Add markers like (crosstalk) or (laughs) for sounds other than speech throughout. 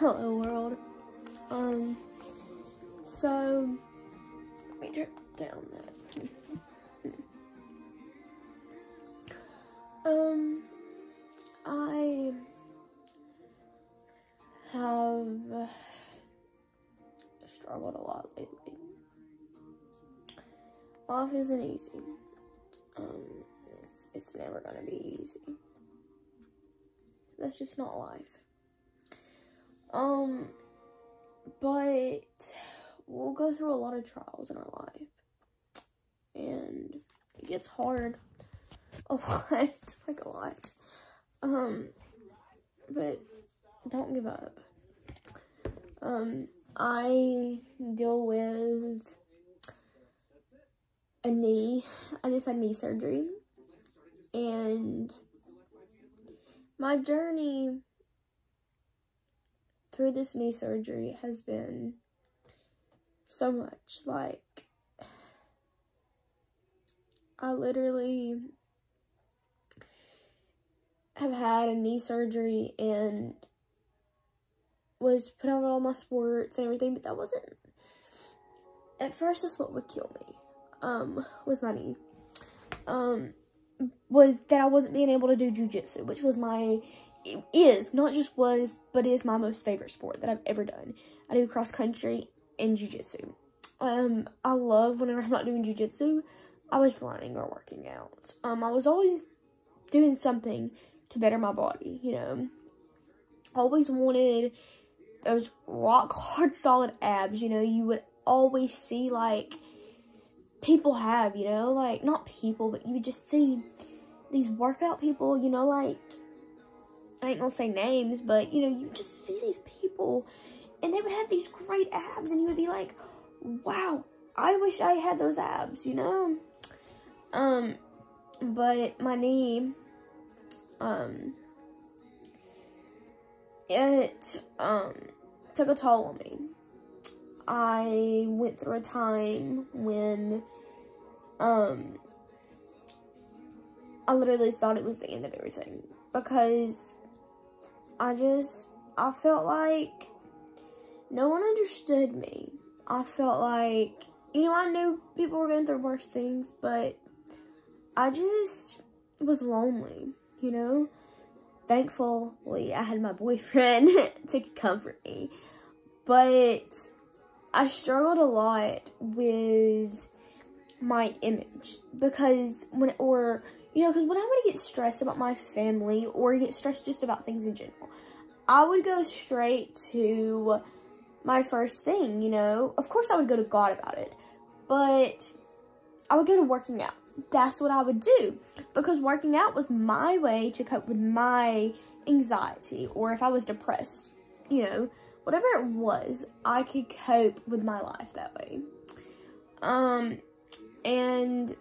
Hello world. Um, so, let turn down that. (laughs) um, I have struggled a lot lately. Life isn't easy. Um, it's, it's never gonna be easy. That's just not life. Um, but we'll go through a lot of trials in our life. And it gets hard a (laughs) lot, like a lot. Um, but don't give up. Um, I deal with a knee. I just had knee surgery. And my journey through this knee surgery has been so much. Like, I literally have had a knee surgery and was put out all my sports and everything, but that wasn't, at first that's what would kill me, um, was my knee. Um, was that I wasn't being able to do jujitsu, which was my is not just was, but is my most favorite sport that I've ever done. I do cross country and jujitsu. Um, I love whenever (laughs) I'm not doing jujitsu, I was running or working out. Um, I was always doing something to better my body, you know. Always wanted those rock (laughs) hard solid abs, you know, you would always see like people have, you know, like not people, but you just see these workout people, you know, like I ain't gonna say names, but you know, you just see these people and they would have these great abs and you would be like, wow, I wish I had those abs, you know? Um, but my knee, um, it, um, took a toll on me. I went through a time when, um, I literally thought it was the end of everything because I just, I felt like no one understood me. I felt like, you know, I knew people were going through worse things, but I just was lonely, you know? Thankfully, I had my boyfriend (laughs) to comfort me, but I struggled a lot with my image because when, or, you know, because when I would get stressed about my family or get stressed just about things in general, I would go straight to my first thing, you know. Of course, I would go to God about it, but I would go to working out. That's what I would do because working out was my way to cope with my anxiety or if I was depressed, you know, whatever it was, I could cope with my life that way. Um, and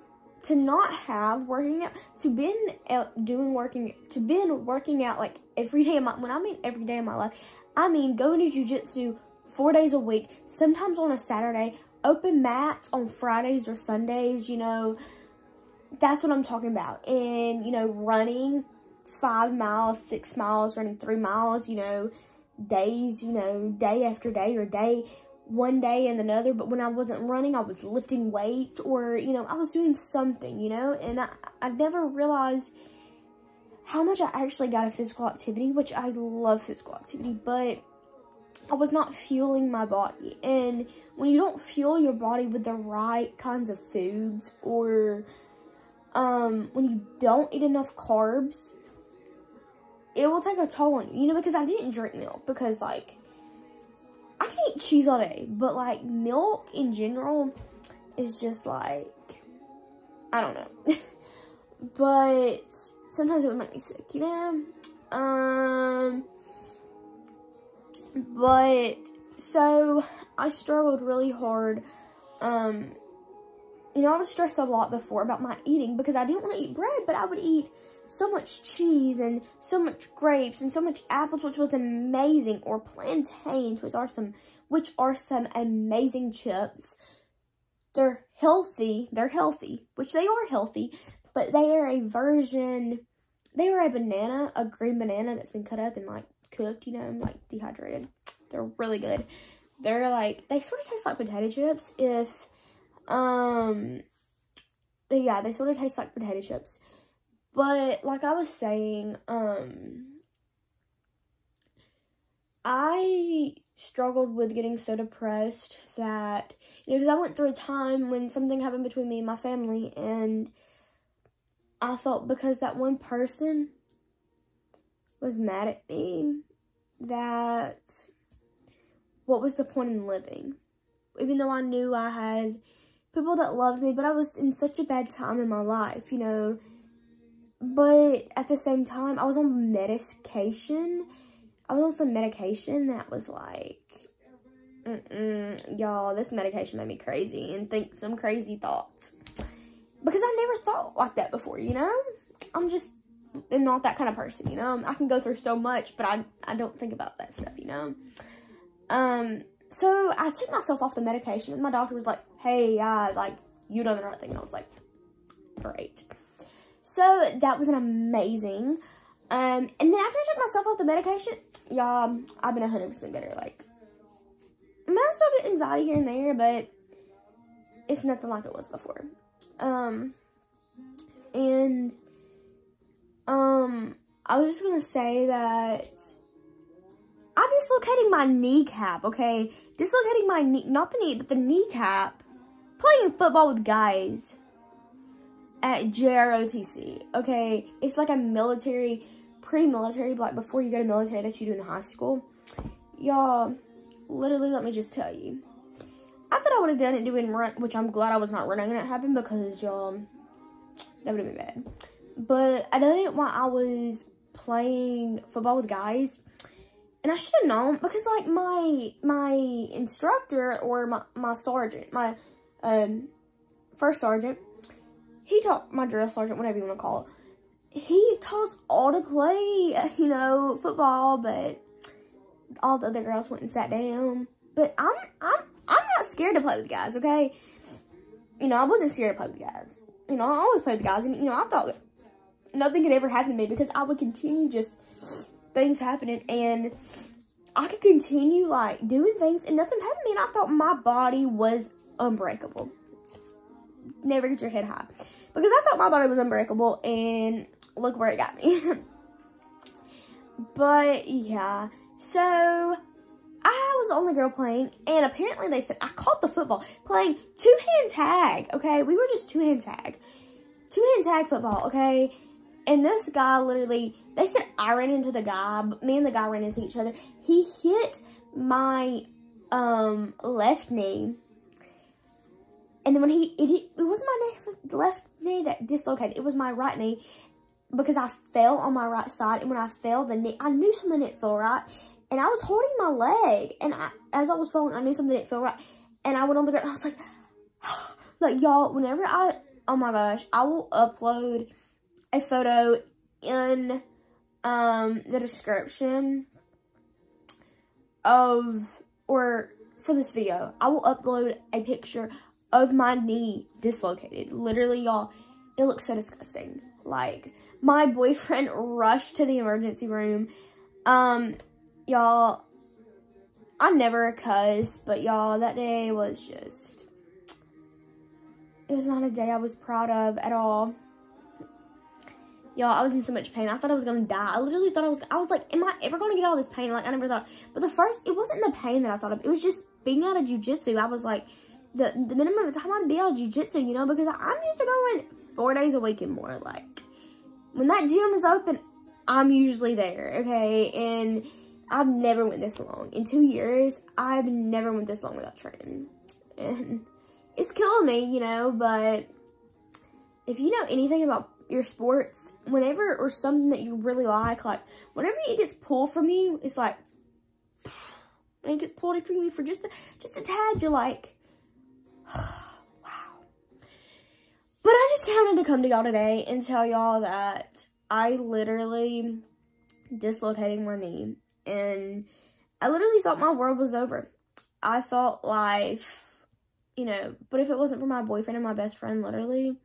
to not have working out, to been out doing working, to been working out like every day of my, when I mean every day of my life, I mean going to jujitsu four days a week, sometimes on a Saturday, open mats on Fridays or Sundays, you know, that's what I'm talking about. And, you know, running five miles, six miles, running three miles, you know, days, you know, day after day or day one day and another, but when I wasn't running, I was lifting weights or, you know, I was doing something, you know, and I, I never realized how much I actually got of physical activity, which I love physical activity, but I was not fueling my body. And when you don't fuel your body with the right kinds of foods or um, when you don't eat enough carbs, it will take a toll on you, you know, because I didn't drink milk because like eat cheese all day, but like milk in general is just like, I don't know. (laughs) but sometimes it would make me sick, you know? Um, but so I struggled really hard. Um, you know, I was stressed a lot before about my eating because I didn't want to eat bread, but I would eat so much cheese and so much grapes and so much apples, which was amazing, or plantains, which are some, which are some amazing chips. They're healthy. They're healthy, which they are healthy, but they are a version, they are a banana, a green banana that's been cut up and like cooked, you know, like dehydrated. They're really good. They're like, they sort of taste like potato chips if, um, yeah, they sort of taste like potato chips. But like I was saying, um, I struggled with getting so depressed that, you know, because I went through a time when something happened between me and my family, and I thought because that one person was mad at me, that what was the point in living? Even though I knew I had people that loved me, but I was in such a bad time in my life, you know. But at the same time, I was on medication. I was on some medication that was like, y'all, this medication made me crazy and think some crazy thoughts. Because I never thought like that before, you know? I'm just am not that kind of person, you know? I can go through so much, but I, I don't think about that stuff, you know? Um, so I took myself off the medication and my doctor was like, hey, yeah, like, you done the right thing. I was like, great. So that was an amazing. Um, and then after I took myself off the medication, y'all, I've been 100% better. Like, I mean, I still get anxiety here and there, but it's nothing like it was before. Um, and, um, I was just gonna say that I dislocating my kneecap, okay? Dislocating my knee, not the knee, but the kneecap, playing football with guys at JROTC, okay? It's like a military, pre-military, like before you go to military that you do in high school. Y'all, literally, let me just tell you. I thought I would have done it doing run, which I'm glad I was not running when it happened because, y'all, that would have been bad. But I done it while I was playing football with guys and I should have known because like my my instructor or my, my sergeant, my um first sergeant, he taught my drill sergeant, whatever you want to call it. He taught us all to play, you know, football, but all the other girls went and sat down. But I'm I'm I'm not scared to play with guys, okay? You know, I wasn't scared to play with guys. You know, I always played with guys, and you know, I thought nothing could ever happen to me because I would continue just things happening and I could continue like doing things and nothing happened to me and I thought my body was unbreakable. Never get your head high. Because I thought my body was unbreakable and look where it got me. (laughs) but yeah, so I was the only girl playing and apparently they said I caught the football playing two-hand tag, okay? We were just two-hand tag. Two-hand tag football, okay? And this guy literally, they said I ran into the guy, me and the guy ran into each other. He hit my um, left knee. And then when he, it, it wasn't my left knee that dislocated. It was my right knee because I fell on my right side. And when I fell, the knee, I knew something didn't feel right. And I was holding my leg. And I, as I was falling, I knew something didn't feel right. And I went on the ground I was like, (sighs) like y'all, whenever I, oh my gosh, I will upload a photo in um, the description of, or for this video, I will upload a picture of my knee dislocated. Literally, y'all, it looks so disgusting. Like, my boyfriend (laughs) rushed to the emergency room. Um, y'all, I'm never a cuss, but y'all, that day was just, it was not a day I was proud of at all. Y'all, I was in so much pain. I thought I was going to die. I literally thought I was, I was like, am I ever going to get all this pain? Like, I never thought. But the first, it wasn't the pain that I thought of. It was just being out of jujitsu. I was like, the, the minimum time I'd be of jujitsu, you know, because I'm used to going four days a week and more. Like, when that gym is open, I'm usually there, okay? And I've never went this long. In two years, I've never went this long without training. And it's killing me, you know, but if you know anything about your sports, whenever, or something that you really like, like, whenever it gets pulled from you, it's like, when (sighs) it gets pulled from you for just a, just a tad, you're like, wow. But I just wanted to come to y'all today and tell y'all that I literally dislocated my knee, and I literally thought my world was over. I thought life, you know, but if it wasn't for my boyfriend and my best friend, literally,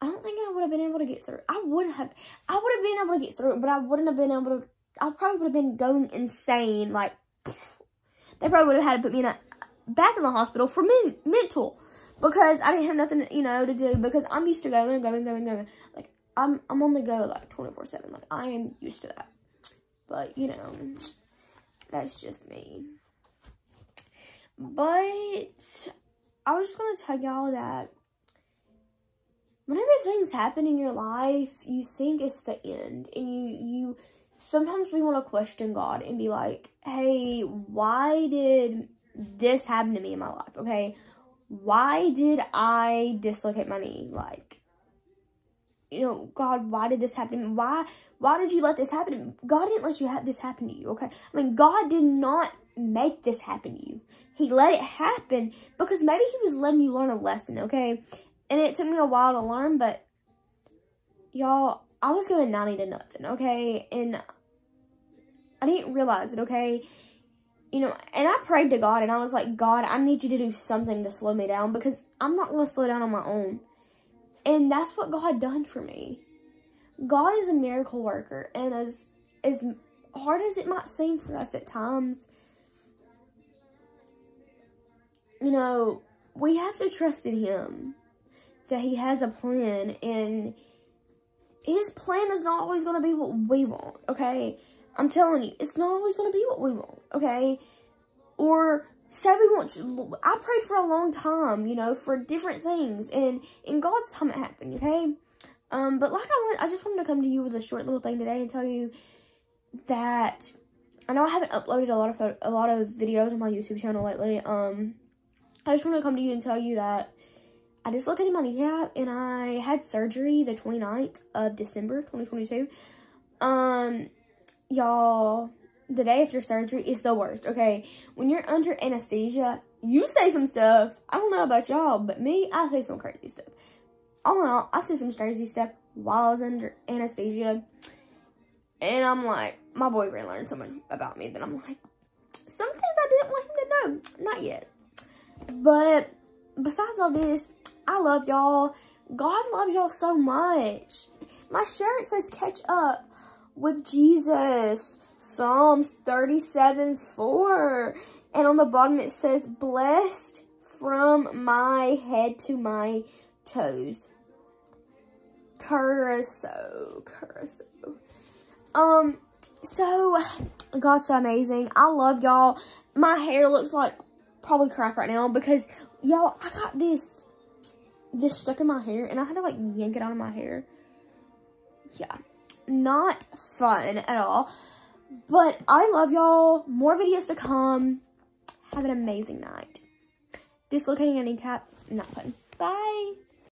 I don't think I would have been able to get through. I would have, I would have been able to get through it, but I wouldn't have been able to I probably would have been going insane. Like, they probably would have had to put me in a, back in the hospital for men, mental because I didn't have nothing, you know, to do because I'm used to going, going, going, going. Like, I'm, I'm on the go like 24 7. Like, I am used to that. But, you know, that's just me. But I was just going to tell y'all that whenever things happen in your life, you think it's the end. And you, you, sometimes we want to question God and be like, hey, why did this happened to me in my life? Okay. Why did I dislocate my knee? Like, you know, God, why did this happen? Why, why did you let this happen? God didn't let you have this happen to you, okay? I mean, God did not make this happen to you. He let it happen because maybe he was letting you learn a lesson, okay? And it took me a while to learn, but y'all, I was going 90 to nothing, okay? And I didn't realize it, okay? You know, and I prayed to God and I was like, God, I need you to do something to slow me down because I'm not going to slow down on my own. And that's what God done for me. God is a miracle worker. And as, as hard as it might seem for us at times, you know, we have to trust in him that he has a plan and his plan is not always going to be what we want, okay? I'm telling you, it's not always going to be what we want, okay? Or say we want I prayed for a long time, you know, for different things, and in God's time it happened, okay? Um, but like I want, I just wanted to come to you with a short little thing today and tell you that I know I haven't uploaded a lot of a lot of videos on my YouTube channel lately. Um, I just want to come to you and tell you that I dislocated my kneecap and I had surgery the 29th of December 2022. Um, y'all, the day after surgery is the worst, okay? When you're under anesthesia, you say some stuff. I don't know about y'all, but me, I say some crazy stuff. All in all, I say some crazy stuff while I was under anesthesia. And I'm like, my boyfriend learned so much about me that I'm like, some things I didn't want him to know. Not yet. But besides all this, I love y'all. God loves y'all so much. My shirt says catch up with Jesus. Psalms 37, 4. And on the bottom it says, blessed from my head to my toes. Curacao. Curacao. Um, so, God's so amazing. I love y'all. My hair looks like probably crap right now because, y'all, I got this, this stuck in my hair and I had to, like, yank it out of my hair. Yeah not fun at all. But I love y'all. More videos to come. Have an amazing night. Dislocating a kneecap, not fun. Bye.